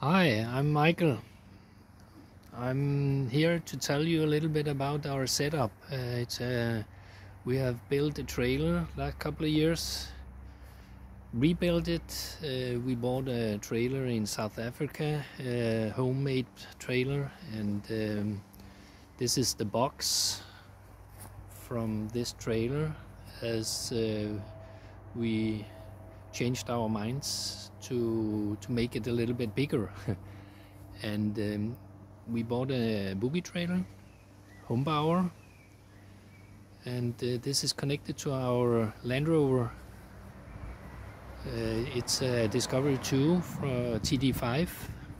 Hi, I'm Michael. I'm here to tell you a little bit about our setup. Uh, it's uh, we have built a trailer last couple of years, rebuilt it. Uh, we bought a trailer in South Africa, a homemade trailer, and um, this is the box from this trailer as uh, we changed our minds to to make it a little bit bigger. And um, we bought a boogie trailer Humbaur and uh, this is connected to our Land Rover. Uh, it's a Discovery 2 from TD5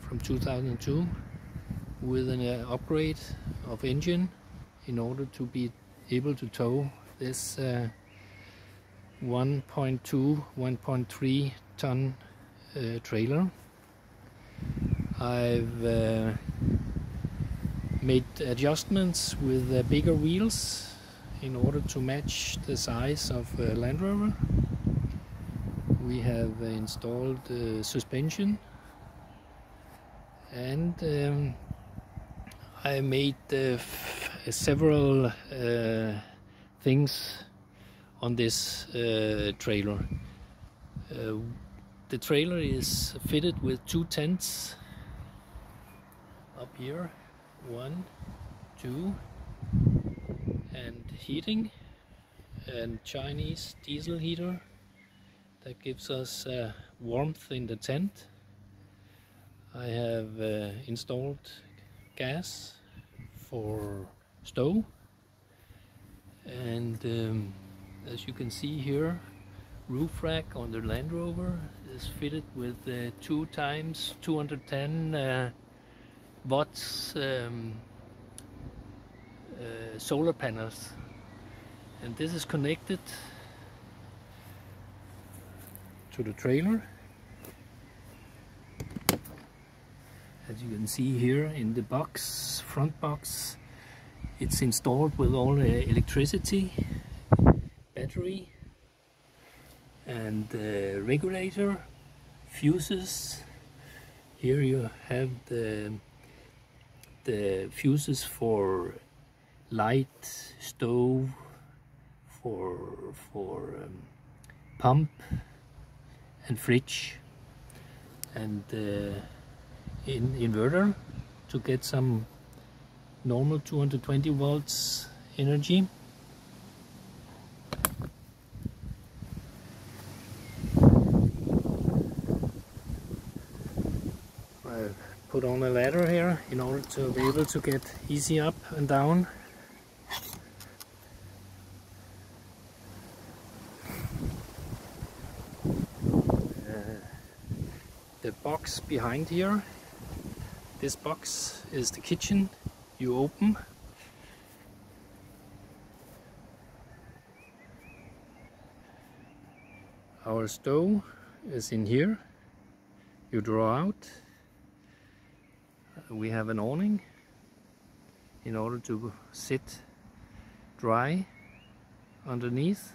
from 2002 with an uh, upgrade of engine in order to be able to tow this uh, 1.2 1.3 ton uh, trailer. I've uh, made adjustments with uh, bigger wheels in order to match the size of uh, Land Rover. We have installed uh, suspension. And um, I made uh, several things on this trailer. The trailer is fitted with two tents up here, one, two, and heating and Chinese diesel heater that gives us uh, warmth in the tent. I have uh, installed gas for stove and um, as you can see here roof rack on the Land Rover is fitted with uh, two times 210 uh, watts um, uh, solar panels. And this is connected to the trailer. As you can see here in the box front box it's installed with all the electricity battery and the regulator fuses. Here you have the the fuses for light stove for for um, pump and fridge and uh, in inverter to get some normal 220 volts energy put on a ladder here in order to be able to get easy up and down. Uh, the box behind here, this box is the kitchen you open. Our stove is in here. You draw out we have an awning in order to sit dry underneath.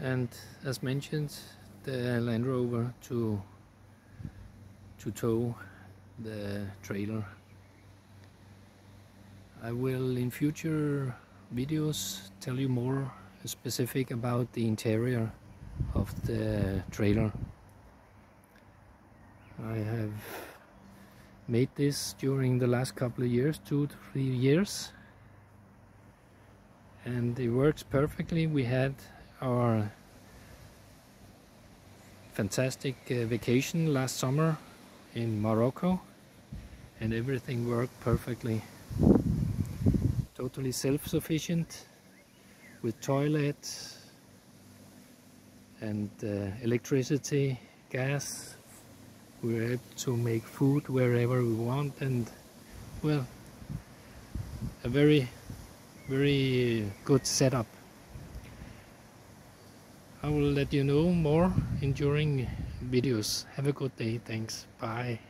And as mentioned the Land Rover to to tow the trailer. I will in future videos tell you more specific about the interior of the trailer I have made this during the last couple of years, two to three years and it works perfectly. We had our fantastic uh, vacation last summer in Morocco and everything worked perfectly. Totally self-sufficient with toilet and uh, electricity, gas, we're able to make food wherever we want and well a very very good setup. I will let you know more in during videos. Have a good day. Thanks. Bye